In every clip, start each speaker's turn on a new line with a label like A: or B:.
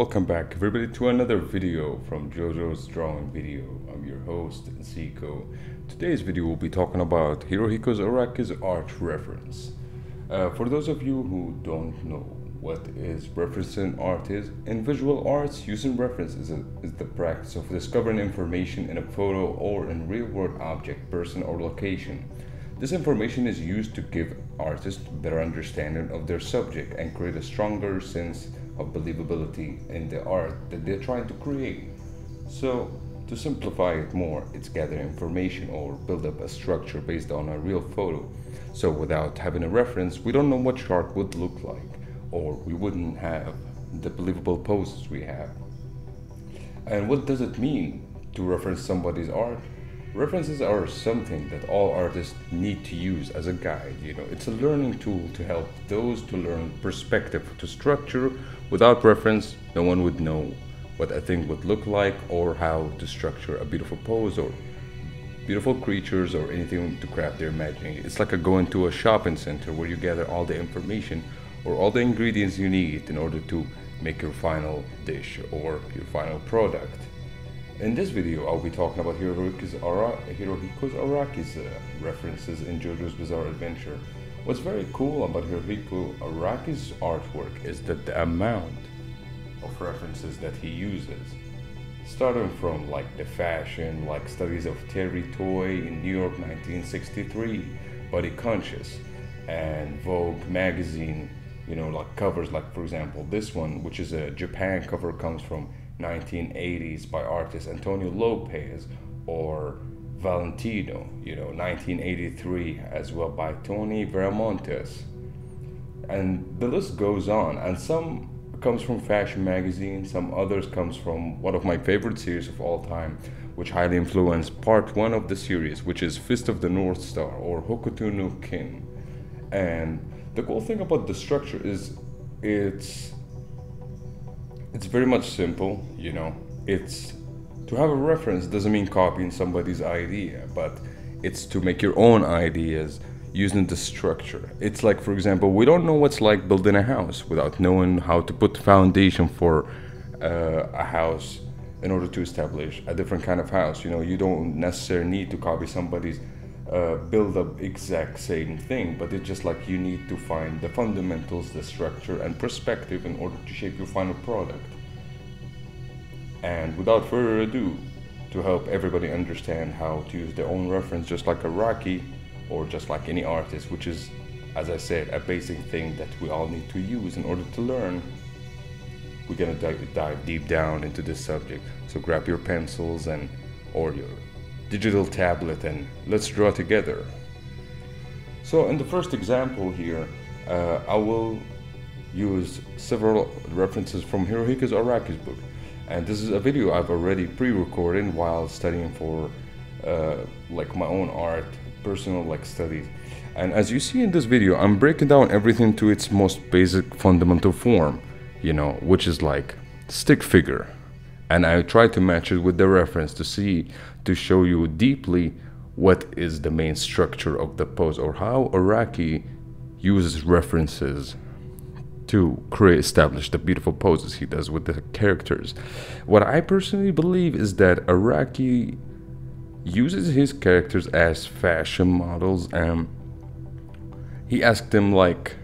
A: Welcome back everybody to another video from JoJo's Drawing Video. I'm your host, Zeco. Today's video will be talking about Hirohiko Araki's art reference. Uh, for those of you who don't know what is referencing art is, in visual arts, using reference is, a, is the practice of discovering information in a photo or in real-world object, person, or location. This information is used to give artists better understanding of their subject and create a stronger sense of believability in the art that they're trying to create. So, to simplify it more, it's gather information or build up a structure based on a real photo. So, without having a reference, we don't know what shark would look like, or we wouldn't have the believable poses we have. And what does it mean to reference somebody's art? References are something that all artists need to use as a guide. You know, it's a learning tool to help those to learn perspective to structure. Without reference, no one would know what a thing would look like or how to structure a beautiful pose or beautiful creatures or anything to craft their imagining. It's like a going to a shopping center where you gather all the information or all the ingredients you need in order to make your final dish or your final product. In this video, I'll be talking about Hirohiko's, Ara Hirohiko's Araki's uh, references in JoJo's Bizarre Adventure. What's very cool about Hirohiko Araki's artwork is that the amount of references that he uses, starting from like the fashion, like studies of Terry Toy in New York 1963, Body Conscious, and Vogue magazine, you know, like covers, like for example, this one, which is a Japan cover, comes from 1980s by artist Antonio Lopez or Valentino, you know, 1983 as well by Tony Viramontes. And the list goes on, and some comes from fashion magazine, some others comes from one of my favorite series of all time, which highly influenced part one of the series, which is Fist of the North Star or Hokuto no Ken. And the cool thing about the structure is it's it's very much simple, you know. It's to have a reference doesn't mean copying somebody's idea, but it's to make your own ideas using the structure. It's like, for example, we don't know what's like building a house without knowing how to put the foundation for uh, a house in order to establish a different kind of house. You know, you don't necessarily need to copy somebody's uh, build the exact same thing, but it's just like you need to find the fundamentals, the structure, and perspective in order to shape your final product. And without further ado, to help everybody understand how to use their own reference, just like Araki or just like any artist, which is, as I said, a basic thing that we all need to use in order to learn. We're gonna dive, dive deep down into this subject. So grab your pencils and or your digital tablet and let's draw together. So in the first example here, uh, I will use several references from Hirohiko Araki's book. And this is a video I've already pre-recorded while studying for uh, like my own art, personal like studies. And as you see in this video, I'm breaking down everything to its most basic fundamental form, you know, which is like stick figure. And I try to match it with the reference to see to show you deeply what is the main structure of the pose or how Araki uses references to create establish the beautiful poses he does with the characters. What I personally believe is that Araki uses his characters as fashion models and he asked them like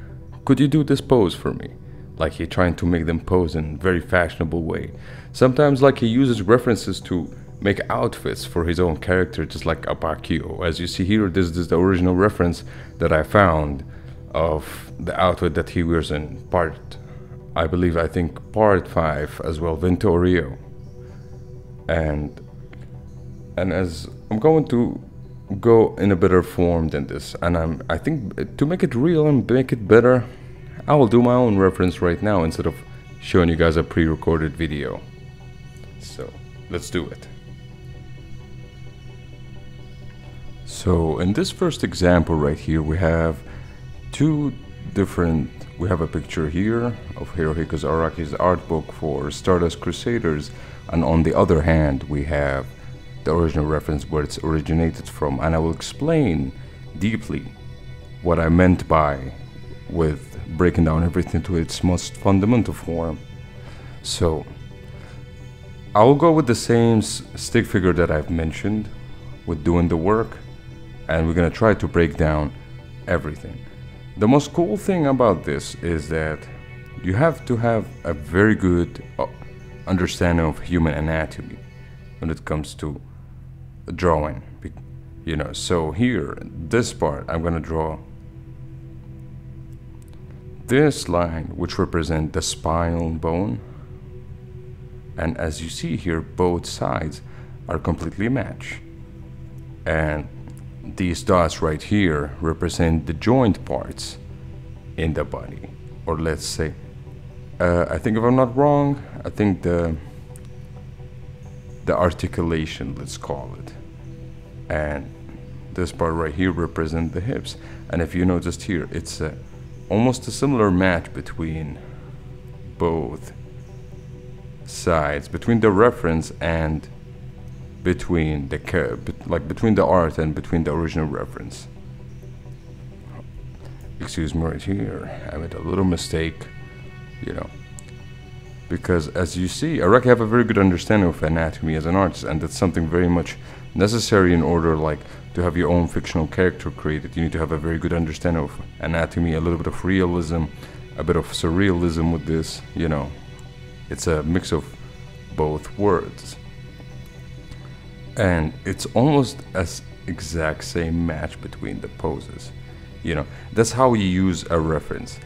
A: could you do this pose for me like he trying to make them pose in very fashionable way sometimes like he uses references to make outfits for his own character, just like Abbacchio. As you see here, this, is the original reference that I found of the outfit that he wears in part, I believe, I think part five as well, Vento Aureo. And and as I'm going to go in a better form than this, and I'm I think to make it real and make it better, I will do my own reference right now instead of showing you guys a pre-recorded video. So let's do it. So in this first example right here, we have two different, we have a picture here of Hirohiko Araki's art book for Stardust Crusaders. And on the other hand, we have the original reference where it's originated from. And I will explain deeply what I meant by with breaking down everything to its most fundamental form. So I'll go with the same stick figure that I've mentioned with doing the work and we're gonna try to break down everything. The most cool thing about this is that you have to have a very good uh, understanding of human anatomy when it comes to drawing you know so here this part I'm gonna draw this line which represent the spinal bone and as you see here both sides are completely matched. And these dots right here represent the joint parts in the body. Or let's say uh, I think if I'm not wrong I think the the articulation let's call it. And this part right here represent the hips. And if you noticed here it's a, almost a similar match between both sides between the reference and between the like between the art and between the original reference. Excuse me right here. I made a little mistake you know. Because as you see Araki have a very good understanding of anatomy as an artist and that's something very much necessary in order like to have your own fictional character created. You need to have a very good understanding of anatomy a little bit of realism a bit of surrealism with this you know. It's a mix of both words and it's almost as exact same match between the poses you know. That's how you use a reference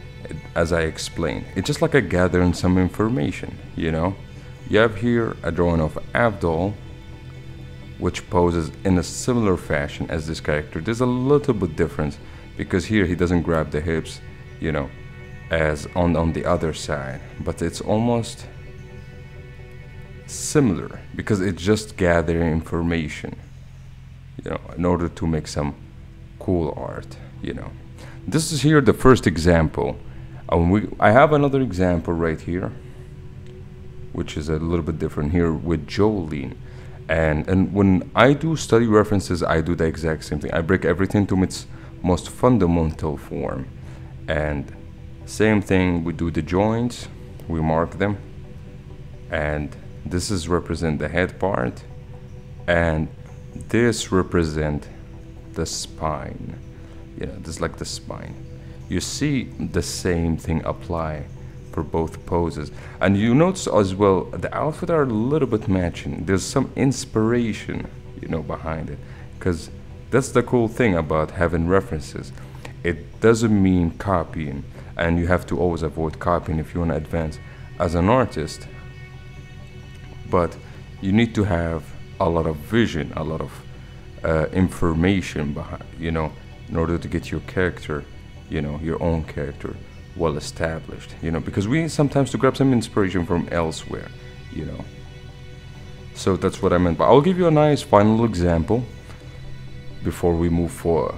A: as I explained. It's just like a gathering some information you know. You have here a drawing of Avdol which poses in a similar fashion as this character. There's a little bit difference because here he doesn't grab the hips you know as on on the other side but it's almost similar because it's just gathering information you know in order to make some cool art you know. This is here the first example. And we I have another example right here which is a little bit different here with Jolyne and and when I do study references I do the exact same thing. I break everything to its most fundamental form. And same thing we do the joints we mark them. And this is represent the head part. And this represent the spine. You know this is like the spine. You see the same thing apply for both poses. And you notice as well the outfit are a little bit matching. There's some inspiration you know behind it. Because that's the cool thing about having references. It doesn't mean copying and you have to always avoid copying if you want to advance as an artist. But you need to have a lot of vision a lot of uh, information behind you know in order to get your character you know your own character well established you know because we need sometimes to grab some inspiration from elsewhere you know. So that's what I meant but I'll give you a nice final example before we move forward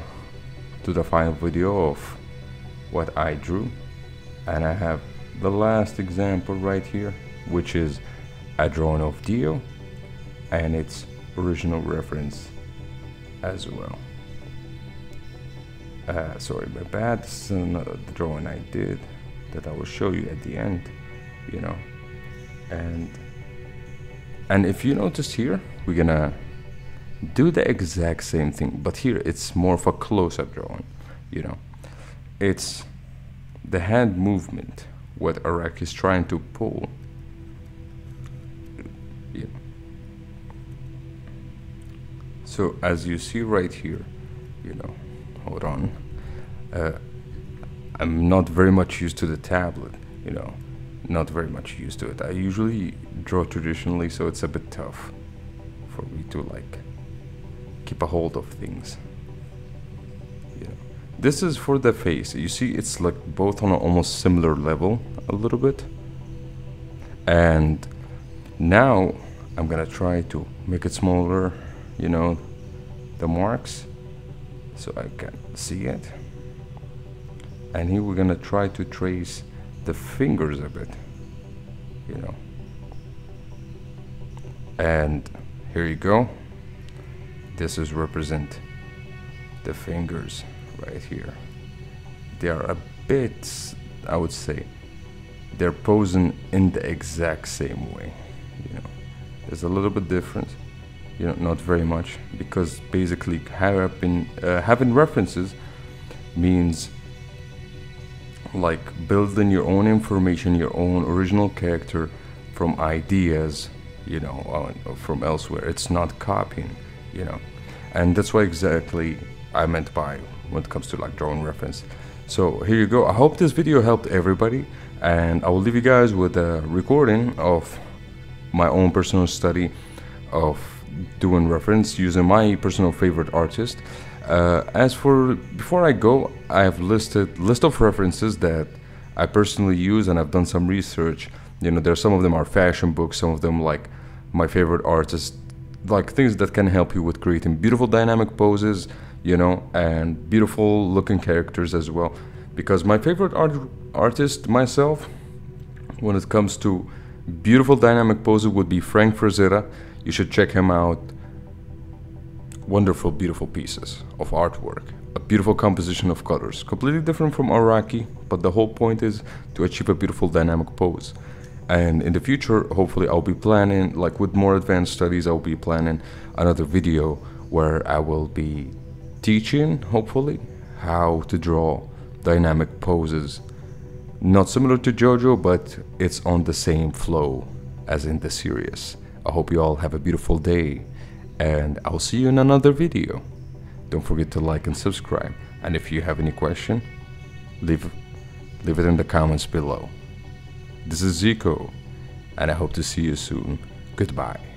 A: to the final video of what I drew. And I have the last example right here which is a drawing of Dio and its original reference as well uh, sorry my bad this is another drawing I did that I will show you at the end you know. And and if you notice here we're gonna do the exact same thing but here it's more of a close-up drawing you know. It's the hand movement what Araki is trying to pull. Yeah. so as you see right here you know hold on. Uh, I'm not very much used to the tablet you know. Not very much used to it. I usually draw traditionally so it's a bit tough for me to like keep a hold of things. Know this is for the face. You see it's like both on an almost similar level a little bit. And now I'm gonna try to make it smaller you know the marks so I can see it and here we're gonna try to trace the fingers a bit you know and here you go this is represent the fingers right here they are a bit I would say they're posing in the exact same way. You know, there's a little bit difference. You know, not very much because basically having uh, having references means like building your own information, your own original character from ideas, you know, from elsewhere. It's not copying, you know, and that's what exactly I meant by when it comes to like drawing reference. So here you go. I hope this video helped everybody, and I will leave you guys with a recording of my own personal study of doing reference using my personal favorite artist. Uh, as for before I go, I have listed list of references that I personally use, and I've done some research. You know, there some of them are fashion books, some of them like my favorite artists, like things that can help you with creating beautiful dynamic poses, you know, and beautiful looking characters as well. Because my favorite art artist myself, when it comes to beautiful dynamic poses, would be Frank Frazetta. You should check him out wonderful, beautiful pieces of artwork. A beautiful composition of colors, completely different from Araki, but the whole point is to achieve a beautiful dynamic pose. And in the future, hopefully, I'll be planning, like with more advanced studies, I'll be planning another video where I will be teaching, hopefully, how to draw dynamic poses. Not similar to JoJo, but it's on the same flow as in the series. I hope you all have a beautiful day and I'll see you in another video. Don't forget to like and subscribe. And if you have any question, leave, leave it in the comments below. This is Zeco, and I hope to see you soon. Goodbye.